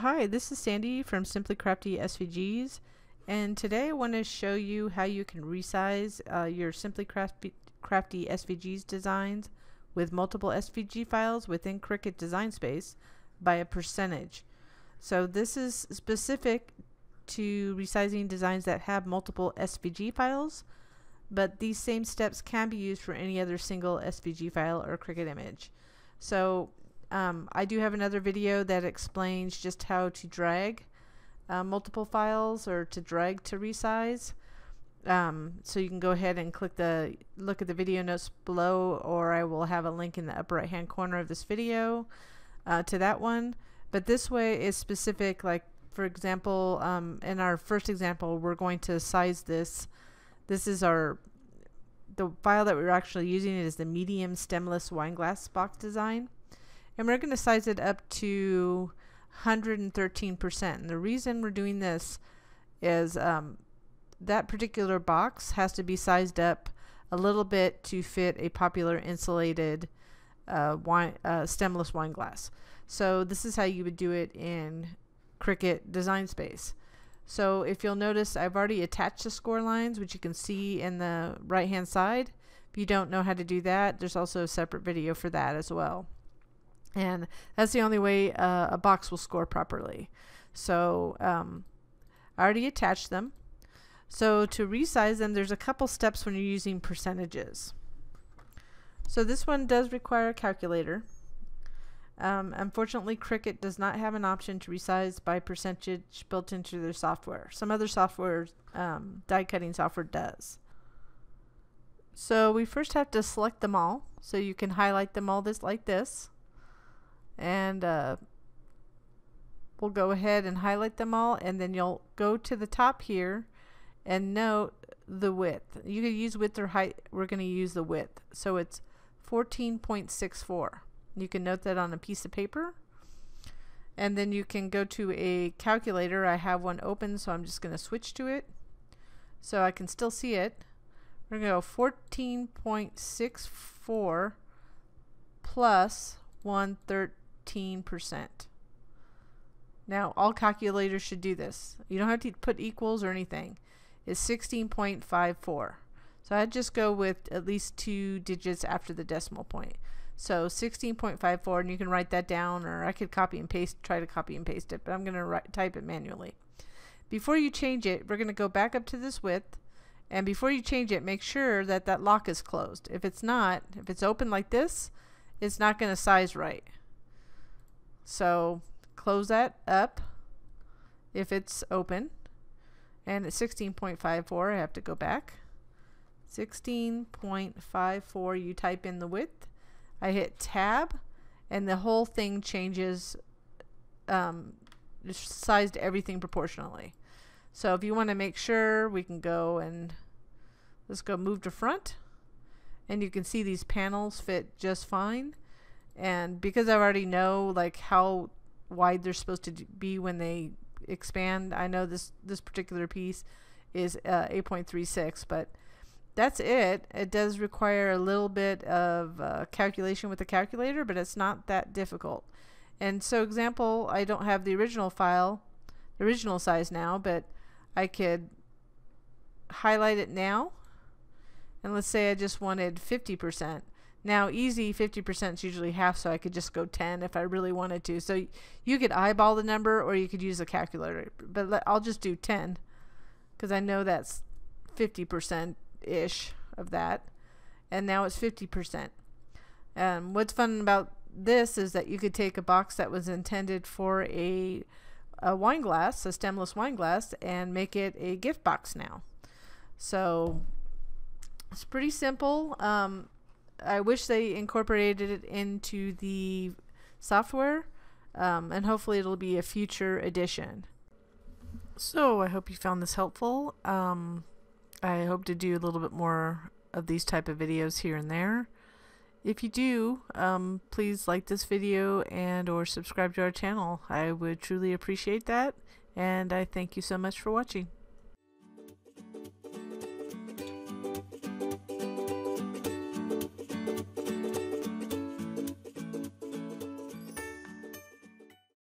Hi, this is Sandy from Simply Crafty SVGs and today I want to show you how you can resize uh, your Simply Crafty, Crafty SVGs designs with multiple SVG files within Cricut Design Space by a percentage. So this is specific to resizing designs that have multiple SVG files but these same steps can be used for any other single SVG file or Cricut image. So um, I do have another video that explains just how to drag uh, multiple files or to drag to resize. Um, so you can go ahead and click the look at the video notes below or I will have a link in the upper right hand corner of this video uh, to that one. But this way is specific like for example um, in our first example we're going to size this. This is our the file that we're actually using is the medium stemless wine glass box design and we're going to size it up to 113%. And the reason we're doing this is um, that particular box has to be sized up a little bit to fit a popular insulated uh, wine, uh, stemless wine glass. So this is how you would do it in Cricut Design Space. So if you'll notice, I've already attached the score lines, which you can see in the right hand side. If you don't know how to do that, there's also a separate video for that as well and that's the only way uh, a box will score properly. So um, I already attached them. So to resize them, there's a couple steps when you're using percentages. So this one does require a calculator. Um, unfortunately, Cricut does not have an option to resize by percentage built into their software. Some other software, um, die cutting software does. So we first have to select them all. So you can highlight them all this like this and uh, we'll go ahead and highlight them all and then you'll go to the top here and note the width. You can use width or height. We're going to use the width. So it's 14.64. You can note that on a piece of paper. And then you can go to a calculator. I have one open, so I'm just going to switch to it. So I can still see it. We're going to go 14.64 plus 113. 15%. Now, all calculators should do this. You don't have to put equals or anything. It's 16.54. So I'd just go with at least two digits after the decimal point. So 16.54, and you can write that down, or I could copy and paste, try to copy and paste it, but I'm going to type it manually. Before you change it, we're going to go back up to this width, and before you change it, make sure that that lock is closed. If it's not, if it's open like this, it's not going to size right. So close that up if it's open. And at 16.54, I have to go back. 16.54, you type in the width. I hit tab, and the whole thing changes, um, sized everything proportionally. So if you want to make sure, we can go and let's go move to front. And you can see these panels fit just fine and because I already know like how wide they're supposed to be when they expand, I know this this particular piece is uh, 8.36, but that's it. It does require a little bit of uh, calculation with the calculator, but it's not that difficult. And so example, I don't have the original file, the original size now, but I could highlight it now. And let's say I just wanted 50%. Now, easy 50% is usually half, so I could just go 10 if I really wanted to. So you could eyeball the number or you could use a calculator. But I'll just do 10 because I know that's 50%-ish of that. And now it's 50%. Um, what's fun about this is that you could take a box that was intended for a, a wine glass, a stemless wine glass, and make it a gift box now. So it's pretty simple. Um, I wish they incorporated it into the software, um, and hopefully it'll be a future edition. So I hope you found this helpful. Um, I hope to do a little bit more of these type of videos here and there. If you do, um, please like this video and or subscribe to our channel. I would truly appreciate that, and I thank you so much for watching.